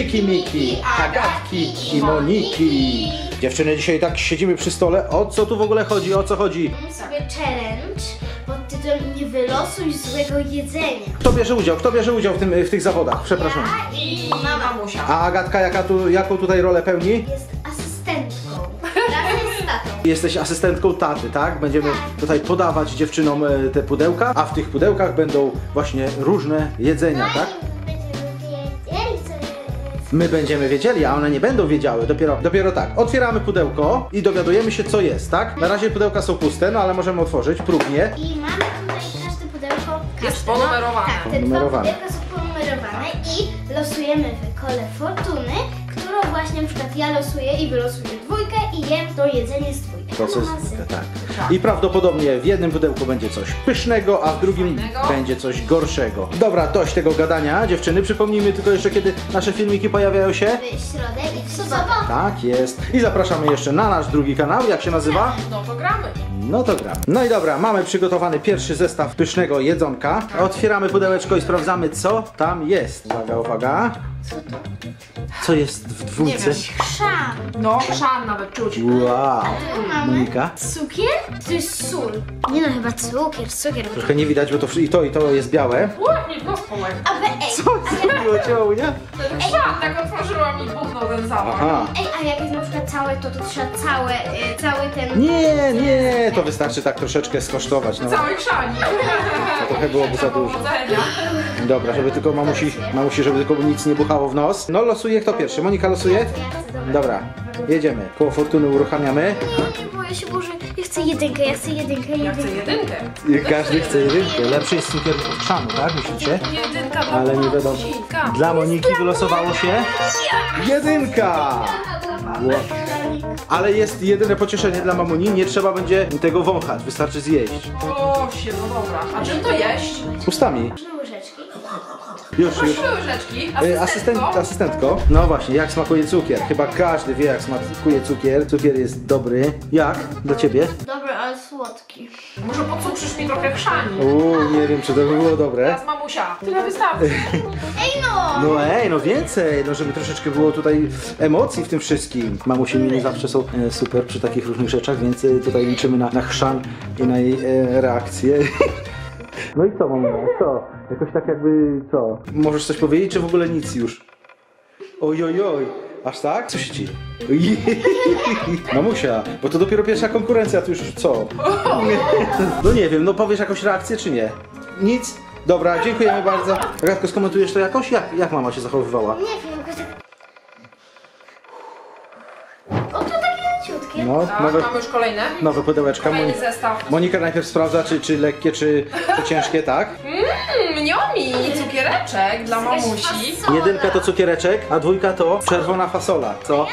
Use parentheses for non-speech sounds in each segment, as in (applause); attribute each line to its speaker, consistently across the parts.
Speaker 1: Szyki Miki, Agatki i Moniki. Dziewczyny, dzisiaj tak siedzimy przy stole. O co tu w ogóle chodzi? O co chodzi?
Speaker 2: Mamy sobie challenge pod tytułem Nie wylosuj złego jedzenia.
Speaker 1: Kto bierze udział? Kto bierze udział w, tym, w tych zawodach? Przepraszam.
Speaker 2: Ja i mama
Speaker 3: Mamusia.
Speaker 1: A Agatka, jaka tu, jaką tutaj rolę pełni?
Speaker 2: jest asystentką. Razem z tatą.
Speaker 1: Jesteś asystentką taty, tak? Będziemy tutaj podawać dziewczynom e, te pudełka, a w tych pudełkach będą właśnie różne jedzenia, tak? My będziemy wiedzieli, a one nie będą wiedziały. Dopiero, dopiero tak. Otwieramy pudełko i dowiadujemy się, co jest, tak? Na razie pudełka są puste, no ale możemy otworzyć próbnie.
Speaker 2: I mamy tutaj każde pudełko.
Speaker 3: Jest
Speaker 2: każde,
Speaker 3: ponumerowane.
Speaker 2: Tak, te dwa
Speaker 1: Ponumerowane.
Speaker 2: pudełka są ponumerowane i losujemy w kole fortuny, którą właśnie na przykład ja losuję i wylosuję dwójkę i jem to jedzenie z dwójki.
Speaker 1: To co jest tak. I prawdopodobnie w jednym pudełku będzie coś pysznego, a w drugim
Speaker 3: Fajnego.
Speaker 1: będzie coś gorszego. Dobra, dość tego gadania, dziewczyny. Przypomnijmy tylko jeszcze, kiedy nasze filmiki pojawiają się.
Speaker 2: W środę i w sobotę.
Speaker 1: Tak jest. I zapraszamy jeszcze na nasz drugi kanał. Jak się nazywa?
Speaker 3: No to gramy.
Speaker 1: No to. No i dobra, mamy przygotowany pierwszy zestaw pysznego jedzonka. Otwieramy pudełeczko i sprawdzamy, co tam jest. Uwaga, uwaga. Co jest w dwójce?
Speaker 3: Nie wiem.
Speaker 2: Chrzan.
Speaker 3: No, chrzan nawet czuć.
Speaker 1: Wow.
Speaker 2: Mamy
Speaker 1: Monika?
Speaker 2: cukier, to jest sól. Nie no, chyba cukier, cukier.
Speaker 1: Trochę nie widać, bo to i to i to jest białe.
Speaker 3: Łeb mi gospołek.
Speaker 2: A wy, ej,
Speaker 1: Co zrobiło ciało, nie?
Speaker 3: Ten chrzan, tak otworzyłam i buchnął ten zapach.
Speaker 1: Aha.
Speaker 2: ej, a jak jest na przykład całe, to to trzeba całe, y, cały ten...
Speaker 1: Nie, nie, to wystarczy tak troszeczkę skosztować. No,
Speaker 3: Cały chrzani.
Speaker 1: to trochę byłoby za dużo.
Speaker 3: Powodzenia.
Speaker 1: Dobra, żeby tylko mamusi, mamusi, żeby tylko nic nie buchało w nos. No losuje kto pierwszy? Monika losuje?
Speaker 2: Dobra.
Speaker 1: Jedziemy. Koło fortuny uruchamiamy.
Speaker 2: Nie, nie boję się, Boże, ja chcę jedynkę, ja chcę jedynkę,
Speaker 3: Ja chcę
Speaker 2: jedynkę.
Speaker 3: jedynkę.
Speaker 1: Każdy chce jedynkę. Lepszy jest cukier od chrzanu, tak? Myślicie?
Speaker 3: Jedynka dla
Speaker 1: Ale nie wiadomo. Dla Moniki wylosowało się jedynka! Ło- Ale jest jedyne pocieszenie dla mamuni, nie trzeba będzie tego wąchać, wystarczy zjeść.
Speaker 3: O, się, no dobra. A czym to jeść?
Speaker 1: Ustami. Już, już.
Speaker 3: Łyżeczki.
Speaker 1: E, Asystent,
Speaker 3: Asystentko.
Speaker 1: asystentko. No właśnie, jak smakuje cukier? Chyba każdy wie, jak smakuje cukier. Cukier jest dobry. Jak? Dla ciebie?
Speaker 2: Dobry, ale słodki.
Speaker 3: Może pocukrzysz mi trochę chrzani.
Speaker 1: Uuu, nie wiem, czy to by było dobre.
Speaker 3: Teraz mamusia. Tyle wystarczy.
Speaker 2: Ej no!
Speaker 1: No ej, no więcej, no żeby troszeczkę było tutaj emocji w tym wszystkim. Mamusie miny zawsze są e, super przy takich różnych rzeczach, więc e, tutaj liczymy na, na chrzan i na jej e, reakcję. (laughs) No i co mamunia, co? Jakoś tak jakby, co? Możesz coś powiedzieć, czy w ogóle nic już? Oj, oj, oj. Aż tak? Co się dzieje? Ojej. (laughs) Mamusia, bo to dopiero pierwsza konkurencja, tu już co? (laughs) No nie wiem, no powiesz jakąś reakcję, czy nie? Nic? Dobra, dziękujemy bardzo. Agatko, skomentujesz to jakoś? Jak, jak mama się zachowywała?
Speaker 2: Nie wiem, jakoś tak... O, to takie
Speaker 1: No,
Speaker 3: Tak,
Speaker 1: nowe,
Speaker 3: mamy już kolejne.
Speaker 1: nowe pudełeczka.
Speaker 3: Kolejny
Speaker 1: Moni-
Speaker 3: zestaw.
Speaker 1: Monika najpierw sprawdza, czy, czy lekkie, czy, czy ciężkie, tak?
Speaker 3: Mmm, mniomi, cukiereczek dla mamusi.
Speaker 2: fasola.
Speaker 1: Jedynka to cukiereczek, a dwójka to czerwona fasola. Co?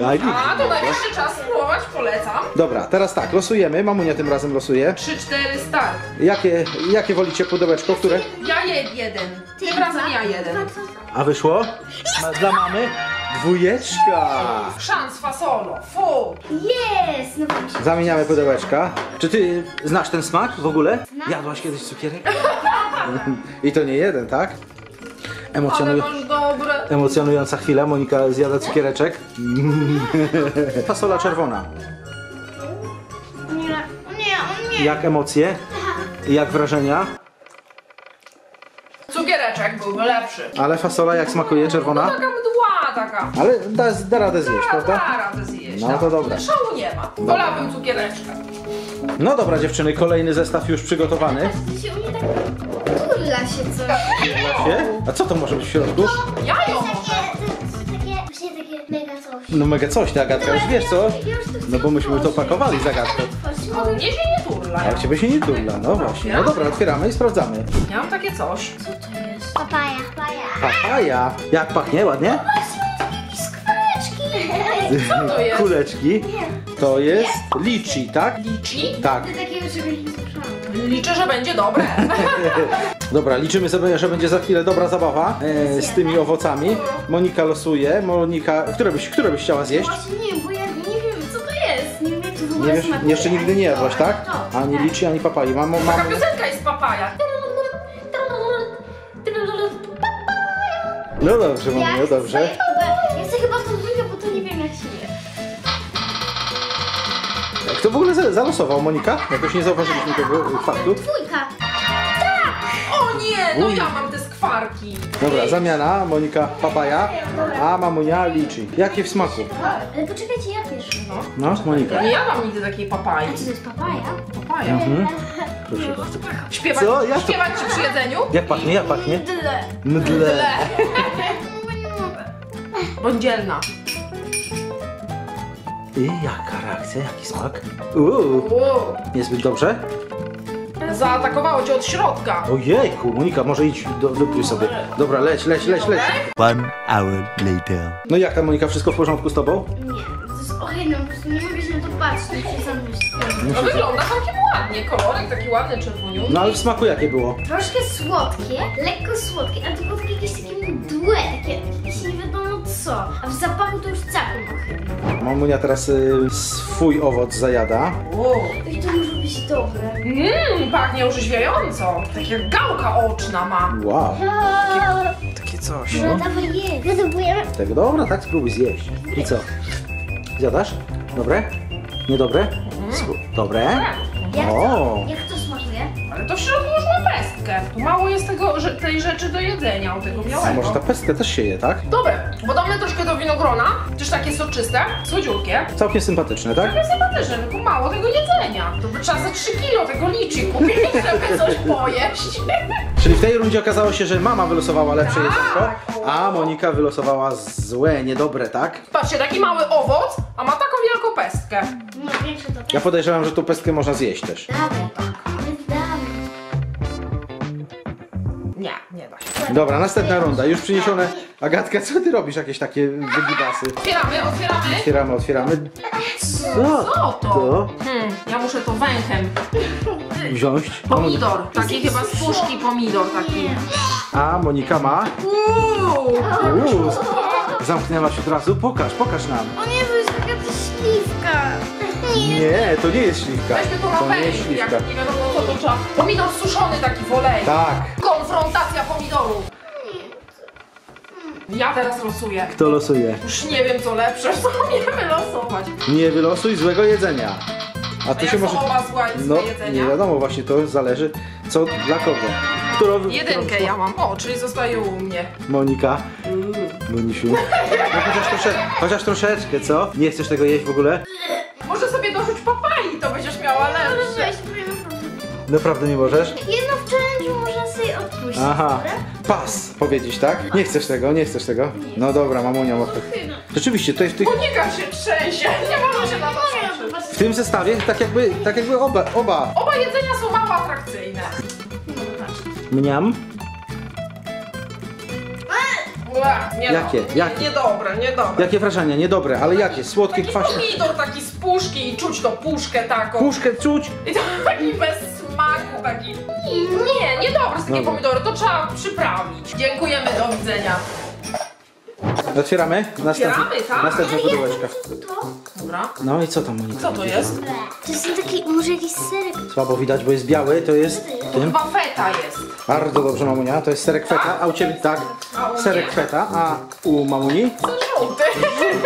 Speaker 2: Ja nigdy.
Speaker 3: A, to najwyższy czas spróbować, polecam.
Speaker 1: Dobra, teraz tak, losujemy. Mamunia tym razem losuje.
Speaker 3: 3-4 start.
Speaker 1: Jakie, jakie wolicie pudełeczko, które?
Speaker 3: Ja je jeden.
Speaker 2: Ty
Speaker 3: Tym razem ja jeden.
Speaker 1: A wyszło? Dla mamy? Dwójeczka!
Speaker 3: Szans fasolo. Fu.
Speaker 2: Jest! No właśnie.
Speaker 1: Zamieniamy pudełeczka. Czy ty znasz ten smak w ogóle? Jadłaś kiedyś cukierek? I to nie jeden, tak?
Speaker 3: Ale
Speaker 1: Emocjonuj...
Speaker 3: masz dobre.
Speaker 1: Emocjonująca chwila, Monika zjada cukiereczek. (laughs) Fasola czerwona.
Speaker 2: Nie, nie, nie.
Speaker 1: Jak emocje? Jak wrażenia?
Speaker 3: Cukiereczek byłby lepszy.
Speaker 1: Ale fasola jak smakuje czerwona?
Speaker 3: Taka mdła taka.
Speaker 1: Ale da, da radę zjeść,
Speaker 3: Da,
Speaker 1: prawda?
Speaker 3: da radę zjeść.
Speaker 1: No
Speaker 3: da.
Speaker 1: to dobra.
Speaker 3: Szału nie ma. Wolałbym cukiereczka.
Speaker 1: No dobra dziewczyny, kolejny zestaw już przygotowany.
Speaker 2: To się u mnie tak turla się coś.
Speaker 1: Się? A co to może być w środku?
Speaker 3: Jajo
Speaker 2: Takie,
Speaker 3: może.
Speaker 2: to, właśnie takie mega coś.
Speaker 1: No mega coś, ty Agatka, już wiesz co? No bo myśmy to
Speaker 2: otworzyć.
Speaker 1: pakowali zagadkę.
Speaker 2: Otworzyć.
Speaker 3: A mnie się nie turla.
Speaker 1: A jak ciebie się nie turla, no właśnie. No dobra, otwieramy i sprawdzamy.
Speaker 3: Ja mam takie coś.
Speaker 2: Co to jest? Papaja. Papaja.
Speaker 1: Papaja. Jak pachnie, ładnie?
Speaker 3: Co to jest?
Speaker 1: Kuleczki. To jest lichi, tak?
Speaker 3: Liczy?
Speaker 1: Tak.
Speaker 2: Takiego czegoś nie słyszałam.
Speaker 3: Liczę, że będzie dobre. (laughs)
Speaker 1: Dobra, liczymy sobie, że będzie za chwilę dobra zabawa e, z tymi owocami. Monika losuje. Monika, które byś, które byś chciała zjeść?
Speaker 2: Właśnie nie, bo ja nie wiem co to jest. Nie wiem jak to w
Speaker 1: Nie
Speaker 2: ogóle
Speaker 1: wiesz,
Speaker 2: smakuje.
Speaker 1: jeszcze nigdy nie jadłaś, tak?
Speaker 2: To,
Speaker 1: Ani
Speaker 2: tak.
Speaker 1: liczy, ani papai.
Speaker 3: Taka
Speaker 1: mam...
Speaker 3: piosenka jest papaja.
Speaker 1: No dobrze,
Speaker 2: Ja
Speaker 1: mamunia,
Speaker 2: chcę
Speaker 1: dobrze.
Speaker 2: chyba- Ja chcę chyba tą dwójkę,
Speaker 1: Kto w ogóle za- zalosował, Monika? Jakoś nie zauważyliśmy tego y, faktu.
Speaker 2: Dwójka.
Speaker 3: O nie, no ja mam te skwarki.
Speaker 1: Dobra, zamiana, Monika papaja, a mamunia liczy. Jakie w smaku?
Speaker 2: Ale poczekajcie, ja pierwszy.
Speaker 3: No.
Speaker 1: No, Monika.
Speaker 3: Nie jadam nigdy takiej papai.
Speaker 2: A co to jest papaja?
Speaker 3: Papaja.
Speaker 1: Mhm. Proszę bardzo.
Speaker 3: Śpiewać,
Speaker 1: Co? Jak to-
Speaker 3: śpiewać przy jedzeniu?
Speaker 1: Jak pachnie, jak pachnie?
Speaker 2: Dle.
Speaker 1: Mdle. (laughs)
Speaker 3: Bądź dzielna.
Speaker 1: I jaka reakcja, jaki smak? Uuu,
Speaker 3: Wow.
Speaker 1: niezbyt dobrze?
Speaker 3: Zaatakowało cię od środka.
Speaker 1: Ojejku, Monika, może idź, do, wypluj sobie. Dobra, leć, leć, leć, leć.
Speaker 4: One hour later.
Speaker 1: No jak tam, Monika, wszystko w porządku z tobą?
Speaker 2: Nie, to jest ohydne, po prostu nie mogę się na to patrzeć, się sam
Speaker 3: No wygląda całkiem ładnie, kolorek taki ładny, czerwoniutki.
Speaker 1: No ale w smaku jakie było?
Speaker 2: Troszkę słodkie, lekko słodkie, a tylko takie jakieś takie mdłe, takie co. A w zapachu to już całkiem ohydne.
Speaker 1: Mamunia teraz y, swój owoc zajada.
Speaker 3: Wow.
Speaker 2: I to może być dobre.
Speaker 3: Mmm, pachnie orzeźwiająco. Tak jak gałka oczna ma.
Speaker 1: Wow.
Speaker 3: Takie coś.
Speaker 2: No dawaj je. Wyzobujemy.
Speaker 1: Tego dobra, tak spróbuj zjeść. I co? Zjadasz? Dobre? Niedobre? Spró- Dobre?
Speaker 2: Jak
Speaker 1: O.
Speaker 2: to? Jak to smakuje?
Speaker 3: Ale to w środku już pestkę. Mało jest tego, że, tej rzeczy do jedzenia, u tego
Speaker 1: A
Speaker 3: białego.
Speaker 1: może ta pestka też się je, tak?
Speaker 3: Dobre, podobne troszkę do winogrona, też takie soczyste, słodziutkie.
Speaker 1: Całkiem sympatyczne, tak?
Speaker 3: Ale sympatyczne, tylko mało tego jedzenia. To by trzeba za 3 kilo tego liczy kupić, żeby coś pojeść. (laughs)
Speaker 1: Czyli w tej rundzie okazało się, że mama wylosowała lepsze
Speaker 3: Tak.
Speaker 1: jedzonko, a Monika wylosowała złe, niedobre, tak?
Speaker 3: Patrzcie, taki mały owoc, a ma taką wielką pestkę.
Speaker 2: No większe to
Speaker 1: Ja podejrzewam, że tą pestkę można zjeść też.
Speaker 2: Dawaj. Dawaj.
Speaker 3: Nie, nie da się.
Speaker 1: Dobra, następna runda. Już przyniesione. Agatka, co ty robisz? Jakieś takie wygibasy.
Speaker 3: Otwieramy, otwieramy.
Speaker 1: Otwieramy, otwieramy. Co?
Speaker 3: Co to?
Speaker 1: To?
Speaker 3: Hmm, ja muszę to węchem.
Speaker 1: Wziąć.
Speaker 3: Pomidor, taki chyba z puszki pomidor taki.
Speaker 1: A Monika ma.
Speaker 3: Uuu,
Speaker 1: Uuu, zamknęłaś od razu. Pokaż, pokaż nam.
Speaker 2: O nie, to jest taka śliwka.
Speaker 1: Nie, to nie jest śliwka.
Speaker 3: weźmy to
Speaker 1: To
Speaker 3: na
Speaker 1: nie jest śliwka.
Speaker 3: jak nie wiadomo co to trzeba. Pomidor suszony taki w oleju.
Speaker 1: Tak.
Speaker 3: Konfrontacja pomidorów. Ja teraz losuję.
Speaker 1: Kto losuje?
Speaker 3: Już nie wiem co lepsze, (laughs) co mnie wylosować.
Speaker 1: Nie wylosuj złego jedzenia. A to się może.
Speaker 3: oba złe
Speaker 1: No,
Speaker 3: jedzenia?
Speaker 1: nie wiadomo, właśnie to zależy co dla kogo. Którą,
Speaker 3: Jedynkę
Speaker 1: którą-
Speaker 3: ja mam. O, czyli zostaje u mnie.
Speaker 1: Monika. Monisiu. No chociaż, trosze, chociaż troszeczkę, co? Nie chcesz tego jeść w ogóle?
Speaker 3: Papai, to będziesz miała lepsze.
Speaker 2: Weź, powiem naprawdę.
Speaker 1: Naprawdę nie możesz?
Speaker 2: Jedno w challenge można sobie odpuścić,
Speaker 1: Aha.
Speaker 2: dobra?
Speaker 1: Pas powiedzieć, tak? Nie chcesz tego, nie chcesz tego? No dobra, mamunia ma Rzeczywiście, tutaj w, tych,
Speaker 3: Monika się trzęsie, nie może się na to patrzeć.
Speaker 1: w tym zestawie tak jakby, tak jakby oba, oba.
Speaker 3: Oba jedzenia są mało atrakcyjne.
Speaker 1: Mniam.
Speaker 3: Nie
Speaker 1: Jakie?
Speaker 3: dobre.
Speaker 1: Jakie?
Speaker 3: Niedobre, niedobre.
Speaker 1: Jakie wrażenia? Niedobre, ale jakie? Słodkie,
Speaker 3: Taki
Speaker 1: kwaśne.
Speaker 3: pomidor taki z puszki i czuć tą puszkę taką.
Speaker 1: Puszkę czuć.
Speaker 3: I to (laughs) taki bez smaku, taki... Nie, niedobre z takie
Speaker 1: Dobra.
Speaker 3: pomidory, to trzeba przyprawić. Dziękujemy, do widzenia.
Speaker 1: Otwieramy? Następna,
Speaker 3: Otwieramy, tak.
Speaker 1: następna pudełeczka.
Speaker 2: To?
Speaker 3: Dobra.
Speaker 1: No i co tam Monika?
Speaker 3: Co to jest?
Speaker 2: To jest taki, może jakiś serek.
Speaker 1: Słabo widać, bo jest biały, to jest
Speaker 3: To
Speaker 1: tym.
Speaker 3: chyba feta jest.
Speaker 1: Bardzo dobrze mamunia, to jest serek feta, a u ciebie tak,
Speaker 3: A u mnie?
Speaker 1: serek feta, a u mamuni?
Speaker 3: Żółty.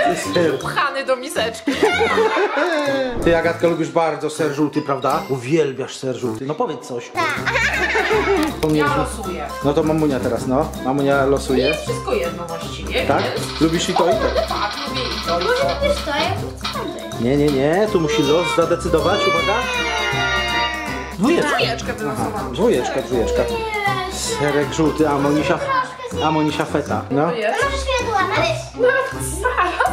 Speaker 1: jest ser.
Speaker 3: Pchany do miseczki.
Speaker 1: Ty Agatka lubisz bardzo ser żółty, prawda? Uwielbiasz ser żółty, no powiedz coś.
Speaker 3: Ja losuję.
Speaker 1: No to mamunia teraz, no. Mamunia losuje.
Speaker 3: jest wszystko jedno właściwie,
Speaker 1: Tak?
Speaker 3: więc...
Speaker 1: Lubisz i to i to?
Speaker 3: Tak, lubię i to i
Speaker 2: Może
Speaker 3: to.
Speaker 2: to wiesz to, ja to tamte.
Speaker 1: Nie, nie, nie, tu musi los zadecydować, uwaga. Dwójeczka.
Speaker 3: Dwójeczkę wylosowałam.
Speaker 1: Dwójeczka, dwójeczka. Serek żółty, a Monisia, a Monisia feta. No.
Speaker 2: Proszę światła, ale...
Speaker 3: No, zaraz.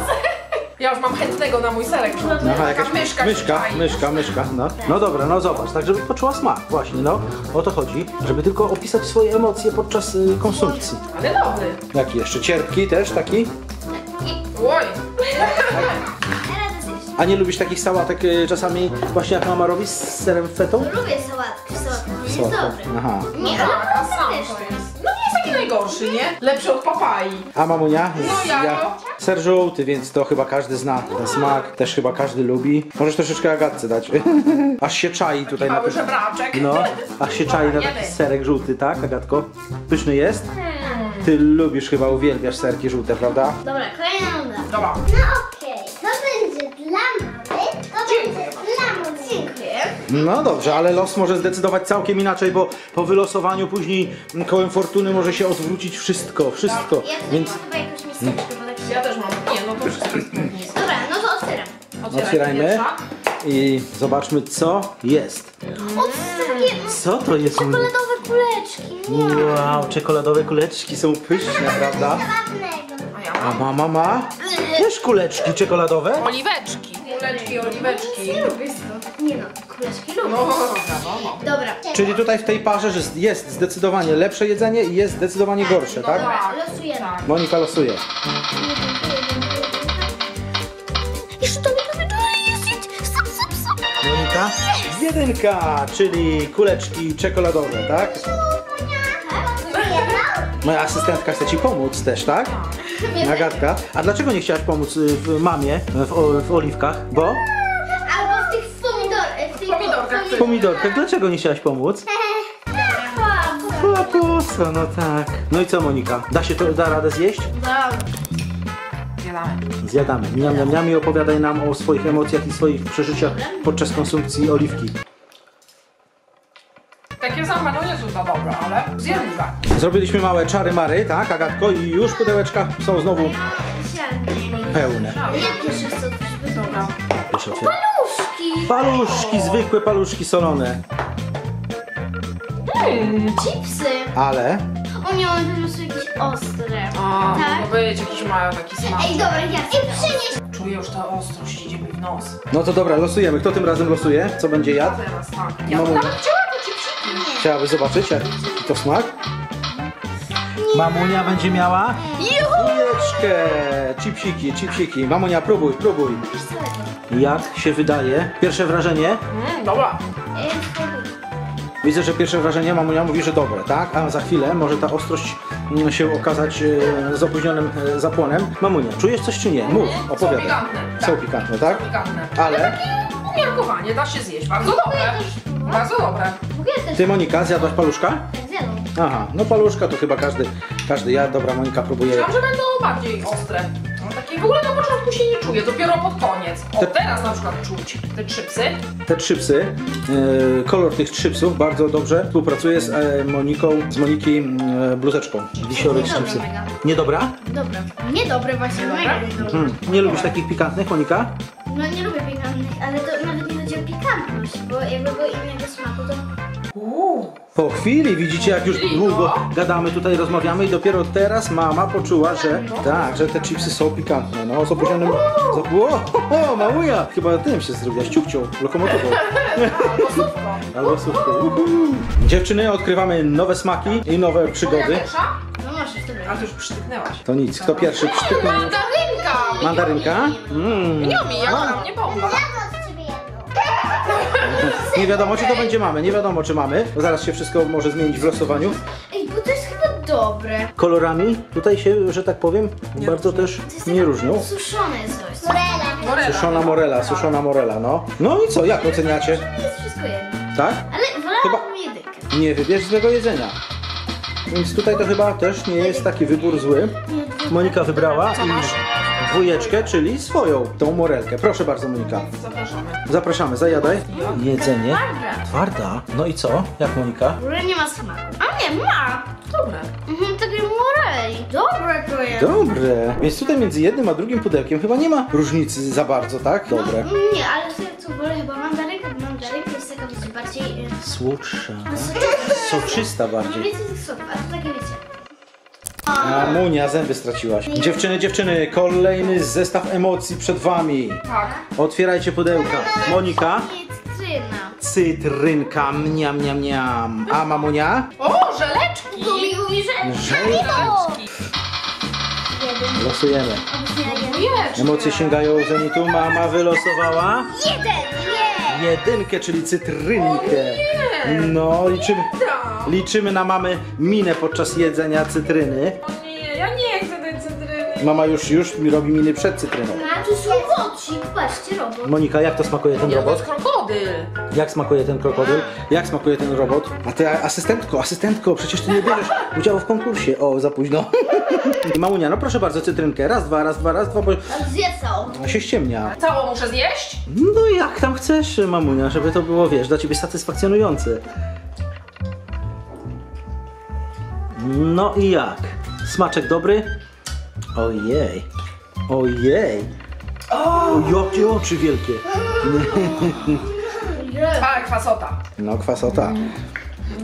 Speaker 3: Ja już mam chętnego na mój serek żółty.
Speaker 1: Aha, jakaś
Speaker 3: myszka
Speaker 1: myszka, myszka, myszka, no. No dobra, no zobacz, tak żeby poczuła smak, właśnie, no. O to chodzi, żeby tylko opisać swoje emocje podczas y, konsumpcji.
Speaker 3: Ale dobry.
Speaker 1: Jaki jeszcze? Cierpki też taki?
Speaker 3: Oj.
Speaker 2: Teraz jest.
Speaker 1: A nie lubisz takich sałatek y, czasami właśnie jak mama robi z serem fetą?
Speaker 2: Lubię sałatki, sałatki, to jest
Speaker 1: Sałatkę.
Speaker 2: dobre.
Speaker 1: Aha.
Speaker 2: Nie, ale
Speaker 3: sam
Speaker 2: też.
Speaker 3: No nie najgorszy, nie? Lepszy od papai.
Speaker 1: A mamunia?
Speaker 3: No ja.
Speaker 1: Ser żółty, więc to chyba każdy zna ten smak, też chyba każdy lubi. Możesz troszeczkę Agatce dać. (laughs) Aż się czai tutaj na
Speaker 3: Mały
Speaker 1: ten...
Speaker 3: żebraczek.
Speaker 1: No, aż się czai na taki serek żółty, tak Agatko? Pyszny jest? Ty lubisz chyba, uwielbiasz serki żółte, prawda?
Speaker 2: Dobra, kolejna runda.
Speaker 3: Dobra.
Speaker 2: No
Speaker 1: No dobrze, ale los może zdecydować całkiem inaczej, bo po wylosowaniu później kołem fortuny może się odwrócić wszystko, wszystko.
Speaker 2: Ja
Speaker 1: Więc
Speaker 2: mam chyba jakąś miseczkę, bo tak.
Speaker 3: Ja też mam. Nie, no to wszystko jest.
Speaker 2: Dobra, no to otwieram.
Speaker 1: otwierajmy i zobaczmy co jest.
Speaker 2: O, to są takie
Speaker 1: Co to jest?
Speaker 2: czekoladowe kuleczki. Nie.
Speaker 1: Wow, czekoladowe kuleczki są pyszne, prawda?
Speaker 3: A
Speaker 1: mama ma też kuleczki czekoladowe?
Speaker 3: oliweczki. Kuleczki, oliweczki.
Speaker 2: Nie lubię to. Nie no, kuleczki lubię.
Speaker 3: No, wiadomo.
Speaker 2: Dobra.
Speaker 1: Czyli tutaj w tej parze że jest zdecydowanie lepsze jedzenie i jest zdecydowanie gorsze, tak?
Speaker 2: Dobra, losujemy.
Speaker 3: Tak.
Speaker 1: Monika losuje.
Speaker 2: Jeszcze to mi pomidory jest. Stop, stop, stop.
Speaker 1: Monika? Jedynka, czyli kuleczki czekoladowe, tak? Moja asystentka chce ci pomóc też, tak? (laughs) Agatka. A dlaczego nie chciałaś pomóc y, w mamie w, o- w oliwkach? Bo?
Speaker 2: Albo w tych pomidorach. W tych
Speaker 3: Pomidorkach.
Speaker 1: W pomidorkach. Dlaczego nie chciałaś pomóc? A po co? No tak. No i co Monika? Da się to, da radę zjeść?
Speaker 2: Dobra.
Speaker 3: Zjadamy.
Speaker 1: Zjadamy. Miam, miam, miam i opowiadaj nam o swoich emocjach i swoich przeżyciach podczas konsumpcji oliwki.
Speaker 3: Takie same, no nie są za dobre, ale zjadliwe.
Speaker 1: Zrobiliśmy małe czary mary, tak Agatko? I już pudełeczka są znowu pełne.
Speaker 2: Ja pierwszy chcę otworzyć bez
Speaker 3: Dobra.
Speaker 1: Proszę otwierać.
Speaker 2: Paluszki.
Speaker 1: Paluszki, zwykłe paluszki solone.
Speaker 2: Chipsy.
Speaker 1: Ale
Speaker 2: O nie, one pewno są jakieś ostre.
Speaker 3: A,
Speaker 2: Tak?
Speaker 3: mogło być, jakiś mają taki smak.
Speaker 2: Ej, dobra, ja chcę. I przynieś.
Speaker 3: Czuję już ta ostrość, idzie mi w nos.
Speaker 1: no to dobra, losujemy. Kto tym razem losuje? Co będzie
Speaker 3: Ja
Speaker 1: jadł?
Speaker 3: teraz tak. Ja nawet chciała chipsiki.
Speaker 1: Chciałaby zobaczyć, jaki to smak? Mamunia będzie miała chwileczkę. Chipsiki, chipsiki. Mamunia, próbuj, próbuj. Jak się wydaje? Pierwsze wrażenie?
Speaker 3: Mm, dobra.
Speaker 1: Widzę, że pierwsze wrażenie mamunia mówi, że dobre, tak? A za chwilę może ta ostrość mm, się okazać e, z opóźnionym e, zapłonem. Mamunia, czujesz coś czy nie? Mów, opowiadaj.
Speaker 3: pikantne,
Speaker 1: Są
Speaker 3: tak.
Speaker 1: pikantne, tak?
Speaker 3: Pikantne.
Speaker 1: Ale
Speaker 3: Umiarkowanie, da się zjeść. Bardzo dobre. Bardzo
Speaker 2: też.
Speaker 1: ty Monika, zjadłaś paluszka?
Speaker 2: Tak, zjadłam.
Speaker 1: Aha, no paluszka to chyba każdy, każdy jadł. Dobra, Monika próbuje.
Speaker 3: Myślałam, że będą bardziej ostre. No takie w ogóle na początku się nie czuję, dopiero pod koniec. O,
Speaker 1: Te-
Speaker 3: teraz na przykład czuć te chipsy.
Speaker 1: Te chipsy, e, kolor tych chipsów bardzo dobrze współpracuje z e, Moniką, z Moniki e, bluzeczką. Wisiory z
Speaker 2: Niedobre
Speaker 1: chipsy.
Speaker 2: mega.
Speaker 1: Niedobra?
Speaker 2: Dobre. Niedobre właśnie,
Speaker 3: Dobre?
Speaker 2: mega niedobre.
Speaker 1: Hmm. Nie lubisz takich pikantnych, Monika?
Speaker 2: No nie lubię pikantnych, ale to nawet nie chodzi o pikantność, bo jakby było.
Speaker 3: Uuu.
Speaker 1: Po chwili widzicie, jak już długo gadamy tutaj, rozmawiamy i dopiero teraz mama poczuła, że tak, że te chipsy są pikantne. No, z opóźnionym... Z... O, o, mamuja! Chyba tym się zrobiłaś, ciupcią, lokomotywą.
Speaker 3: Albo słówko.
Speaker 1: Albo słuchaj. Dziewczyny, odkrywamy nowe smaki i nowe przygody.
Speaker 2: No.
Speaker 3: A ty już przytyknęłaś.
Speaker 1: To nic, kto pierwszy przytyknie?
Speaker 3: Mandarynka!
Speaker 1: Mandarynka? Mm.
Speaker 3: Miomi, jak tam nie bomba.
Speaker 1: Nie wiadomo, czy to będzie mamy, nie wiadomo, czy mamy. Bo zaraz się wszystko może zmienić w losowaniu.
Speaker 2: Ej, bo to jest chyba dobre.
Speaker 1: Kolorami tutaj się, że tak powiem, bardzo też
Speaker 2: To jest
Speaker 1: nie
Speaker 2: taka
Speaker 1: różnią.
Speaker 2: Suszone coś. Morela.
Speaker 3: Morela.
Speaker 1: Suszona morela, suszona morela, no. No i co, jak oceniacie?
Speaker 2: Jest wszystko jedno.
Speaker 1: Tak?
Speaker 2: Ale wolałabym jedynkę.
Speaker 1: Nie wybierz złego jedzenia. Więc tutaj to chyba też nie jest taki wybór zły. Monika wybrała
Speaker 3: Co masz?
Speaker 1: i dwójeczkę, czyli swoją, tą morelkę. Proszę bardzo, Monika.
Speaker 3: Zapraszamy.
Speaker 1: Zapraszamy, zajadaj. Jedzenie.
Speaker 2: Twarda.
Speaker 1: Twarda. No i co? Jak Monika?
Speaker 2: W ogóle nie ma smaku. A nie, ma.
Speaker 3: Dobre.
Speaker 2: Mhm, takie moreli. Dobre to jest.
Speaker 1: Dobre. Więc tutaj między jednym a drugim pudełkiem chyba nie ma różnicy za bardzo, tak? Dobre.
Speaker 2: No, nie, ale co wolę chyba mandarynka, mandarynka jest taka wiecie, bardziej... y,
Speaker 1: Słodsza.
Speaker 2: soczysta.
Speaker 1: Soczysta bardziej.
Speaker 2: Więcej tych soków, a to takie wiecie.
Speaker 1: A Munia, zęby straciłaś. Dziewczyny, dziewczyny, kolejny zestaw emocji przed wami.
Speaker 3: Tak.
Speaker 1: Otwierajcie pudełka. Monika.
Speaker 2: Cytryna.
Speaker 1: Cytrynka, mniam, mniam, mniam. A mamunia?
Speaker 3: O, żeleczki!
Speaker 2: Gumi, gumi, że...
Speaker 3: Żeleczki.
Speaker 2: Jeden.
Speaker 1: Losujemy. Emocje sięgają zenitu. Mama wylosowała
Speaker 2: Jeden! Nie!
Speaker 1: jedynkę, czyli cytrynkę. No, liczymy,
Speaker 3: Da.
Speaker 1: liczymy na mamy minę podczas jedzenia cytryny.
Speaker 3: O nie, ja nie chcę tej cytryny.
Speaker 1: Mama już, już mi robi miny przed cytryną.
Speaker 2: A tu są robocik, patrzcie, robot.
Speaker 1: Monika, jak to smakuje ten
Speaker 3: Nie, to
Speaker 1: robot?
Speaker 3: Krokodyl.
Speaker 1: Jak smakuje ten krokodyl? Jak smakuje ten robot? A ty asystentko, asystentko, przecież ty nie bierzesz udziału w konkursie. O, za późno. (laughs) Mamunia, no proszę bardzo, cytrynkę. Raz, dwa, raz, dwa, raz, dwa, bo
Speaker 2: Zjedz całą.
Speaker 1: no się ściemnia.
Speaker 3: Całą muszę zjeść?
Speaker 1: No jak tam chcesz, mamunia, żeby to było, wiesz, dla ciebie satysfakcjonujące. No i jak? Smaczek dobry? Ojej. Ojej. O, jakie oczy wielkie. (laughs)
Speaker 3: Kwasota.
Speaker 1: No, kwasota.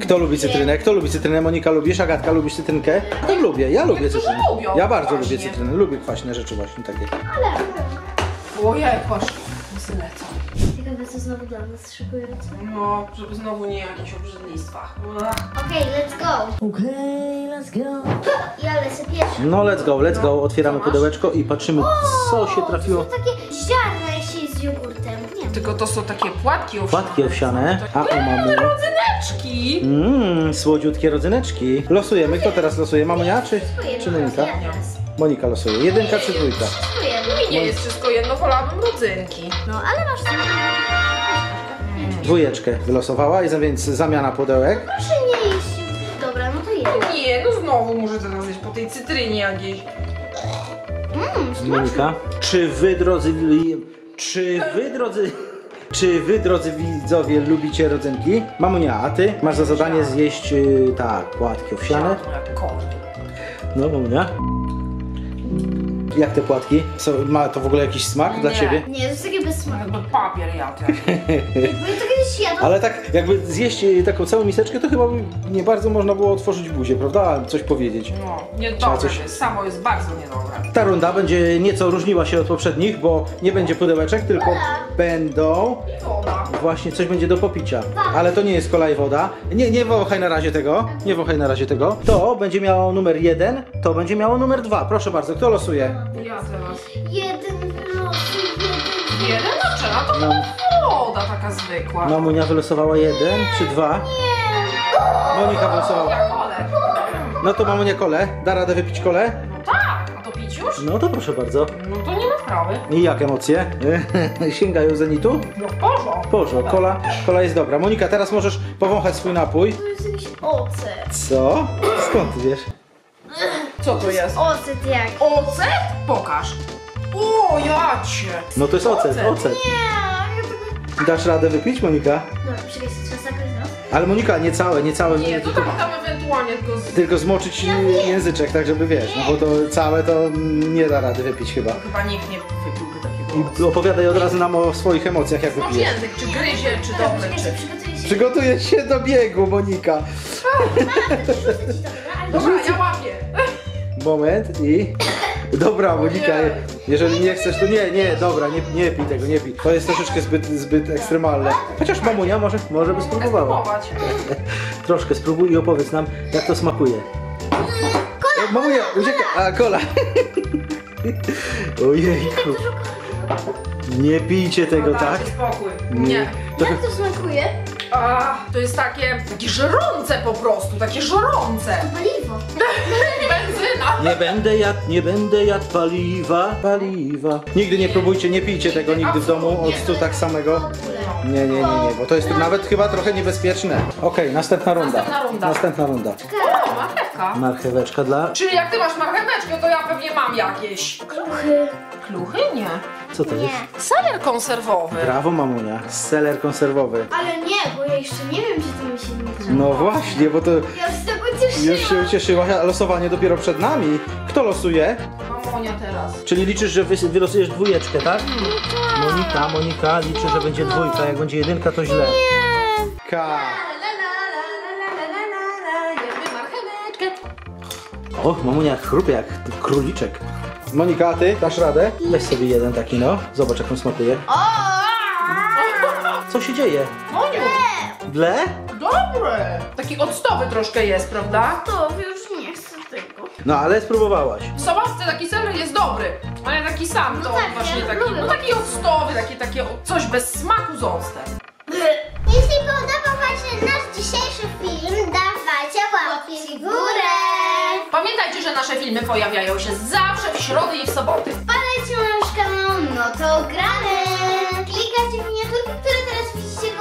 Speaker 1: Kto lubi cytrynę? Kto lubi cytrynę? Monika lubisz? Agatka lubisz cytrynkę? Ja lubię, ja lubię
Speaker 3: Niektórzy
Speaker 1: cytrynę.
Speaker 3: lubią,
Speaker 1: Ja bardzo
Speaker 3: właśnie.
Speaker 1: lubię cytrynę. Lubię kwaśne rzeczy właśnie takie.
Speaker 3: Ojej, patrz. Łzy lecą.
Speaker 2: Ciekawe co znowu dla nas szykują.
Speaker 3: No, żeby znowu nie jakieś obrzydlistwa. Ach.
Speaker 2: Okej, let's go.
Speaker 5: Okay, let's go.
Speaker 2: Ja lecę pierwszy.
Speaker 1: No let's go, let's go. Otwieramy pudełeczko i patrzymy, co się
Speaker 2: To
Speaker 1: trafiło.
Speaker 2: są takie ziarna jeśli z jogurtem.
Speaker 3: Tylko to są takie płatki owsiane.
Speaker 1: Płatki owsiane. A o mamu.
Speaker 3: Rodzyneczki.
Speaker 1: Mmm, słodziutkie rodzyneczki. Losujemy. Kto teraz losuje? Mamunia czy, czy Monika? Monika losuje. Jedynka czy dwójka?
Speaker 3: Mi nie jest wszystko jedno, wolałabym rodzynki.
Speaker 2: No, ale masz
Speaker 1: Dwójeczkę wylosowała i za- więc zamiana pudełek.
Speaker 2: Proszę nie jeść. Dobra, no to jedno.
Speaker 3: Nie, no znowu muszę teraz jeść po tej cytrynie jakiejś.
Speaker 2: Mmm,
Speaker 1: Monika. Czy wy drodzy... Czy wy drodzy... Czy wy drodzy widzowie lubicie rodzynki? Mamunia, a ty masz za zadanie zjeść, yy, tak, płatki owsiane. No, mamunia. Jak te płatki? Co, ma to w ogóle jakiś smak dla ciebie?
Speaker 2: Nie, to jest takie bez smaku.
Speaker 3: Jakby papier jadł.
Speaker 2: Bo (laughs) ja to kiedyś jadłam.
Speaker 1: Ale tak jakby zjeść e, taką całą miseczkę, to chyba by nie bardzo można było otworzyć buzię, prawda? Coś powiedzieć.
Speaker 3: No, niedobre
Speaker 1: coś-
Speaker 3: jest. Samo jest bardzo niedobre.
Speaker 1: Ta runda będzie nieco różniła się od poprzednich, bo nie będzie pudełeczek, tylko będą
Speaker 3: I woda.
Speaker 1: właśnie coś będzie do popicia. Ale to nie jest kola i woda. Nie, nie wąchaj na razie tego. Nie wąchaj na razie tego. To będzie miało numer jeden, to będzie miało numer dwa. Proszę bardzo, kto losuje?
Speaker 3: Ja teraz.
Speaker 2: Jeden jeden.
Speaker 3: Jeden na czela to
Speaker 1: No.
Speaker 3: chyba woda taka zwykła.
Speaker 1: Mamunia wylosowała jeden czy dwa? Monika wylosowała.
Speaker 3: Ja kole.
Speaker 1: No to mamunia kole. Da radę wypić kole?
Speaker 3: No tak, a to pić już?
Speaker 1: No to proszę bardzo.
Speaker 3: No to nie ma sprawy.
Speaker 1: I jak emocje? (laughs) Sięgają zenitu?
Speaker 3: No w porządku.
Speaker 1: Boże, kola, kola jest dobra. Monika, teraz możesz powąchać swój napój.
Speaker 2: To jest jakiś ocet.
Speaker 1: Co? Skąd ty wiesz?
Speaker 3: Co to jest?
Speaker 2: Ocet jak?
Speaker 3: Ocet? Pokaż. O, jacie.
Speaker 1: No to jest ocet, ocet.
Speaker 2: Nie, ja tego...
Speaker 1: Dasz radę wypić, Monika?
Speaker 2: Dobra, czekaj, trzeba zakryć nos.
Speaker 1: Ale Monika, nie całe, nie całe.
Speaker 3: Nie, to
Speaker 1: tylko,
Speaker 3: tam, tam ewentualnie tylko z...
Speaker 1: tylko zmoczyć y, języczek, tak żeby wiesz, no bo to całe to mm, nie da rady wypić chyba.
Speaker 3: Chyba nikt nie wypiłby takiego
Speaker 1: I opowiadaj od razu nam o swoich emocjach, jak
Speaker 3: Masz
Speaker 1: wypijesz.
Speaker 3: język, czy gryzie, czy
Speaker 2: Dobra,
Speaker 3: dobre,
Speaker 2: czekaj,
Speaker 3: czy...
Speaker 2: przygotuję się.
Speaker 1: Przygotuję się do biegu, Monika.
Speaker 3: Dobra, ja łapię.
Speaker 1: Moment i... Dobra, Monika,
Speaker 3: Nie.
Speaker 1: jeżeli nie chcesz, to nie, nie, dobra, nie, nie pij tego, nie pij. To jest troszeczkę zbyt, zbyt ekstremalne. Chociaż mamunia może, może by spróbowała.
Speaker 3: spróbować. (laughs)
Speaker 1: Troszkę spróbuj i opowiedz nam, jak to smakuje. Kola! Mamunia, ucieka! A, kola! (laughs) Ojejku. Nie pijcie tego,
Speaker 3: Dajcie
Speaker 1: tak?
Speaker 3: spokój. Nie.
Speaker 1: To,
Speaker 2: Jak to smakuje?
Speaker 3: A, to jest takie, takie żerące po prostu, takie żerące.
Speaker 2: Paliwo. (laughs)
Speaker 3: Benzyna.
Speaker 1: nie będę jadł, nie będę jadł paliwa, paliwa. Nigdy nie próbujcie, nie pijcie tego nigdy w domu, octu tak samego. Nie, nie, nie, nie, bo to jest nawet chyba trochę niebezpieczne. Okej, następna runda.
Speaker 3: Następna runda.
Speaker 1: Następna runda.
Speaker 3: O, marchewka.
Speaker 1: Marcheweczka dla...
Speaker 3: Czyli jak ty masz marcheweczkę, to ja pewnie mam jakieś.
Speaker 2: Kluchy.
Speaker 3: Kluchy? Nie.
Speaker 1: Co to jest?
Speaker 2: Nie.
Speaker 3: Seler konserwowy.
Speaker 1: Brawo, mamunia. Seler konserwowy.
Speaker 2: Ale nie, bo ja jeszcze nie wiem, czy to mi się nie.
Speaker 1: No właśnie, bo to
Speaker 2: Ja z tego cieszyłam.
Speaker 1: już się ucieszyłaś, a losowanie dopiero przed nami. Kto losuje?
Speaker 3: Mamonia teraz.
Speaker 1: Czyli liczysz, że wy, wylosujesz dwójeczkę, tak? Monika, Monika liczy, że będzie dwójka. Jak będzie jedynka, to źle. K.
Speaker 3: La, la, la, la, la, la, la, la, jemy marcheweczkę.
Speaker 1: O, mamunia chrupie jak króliczek. Monika, a ty dasz radę? Weź sobie jeden taki, no. Zobacz, jak on smakuje. Co się dzieje?
Speaker 3: Moniu,
Speaker 1: Ble?
Speaker 3: dobre. Taki octowy troszkę jest, prawda?
Speaker 2: To już nie chcę tego.
Speaker 1: No, ale spróbowałaś.
Speaker 3: W sałatce taki seler jest dobry, ale taki sam to
Speaker 2: No tak,
Speaker 3: właśnie
Speaker 2: ja
Speaker 3: taki,
Speaker 2: lubię
Speaker 3: no taki octowy, taki, takie coś bez smaku z octem.
Speaker 2: Jeśli podobał Wam się nasz dzisiejszy film, dawajcie łapki w górę.
Speaker 3: Pamiętajcie, że nasze filmy pojawiają się zawsze w środę i w soboty.
Speaker 2: Wpadajcie na nasz kanał, no to gramy. Klikajcie w miniaturki, które teraz widzicie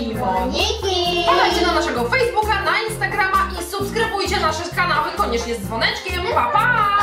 Speaker 3: i Moniki. Wpadajcie na naszego Facebooka, na Instagrama i subskrybujcie nasze kanały koniecznie z dzwoneczkiem. Pa, pa!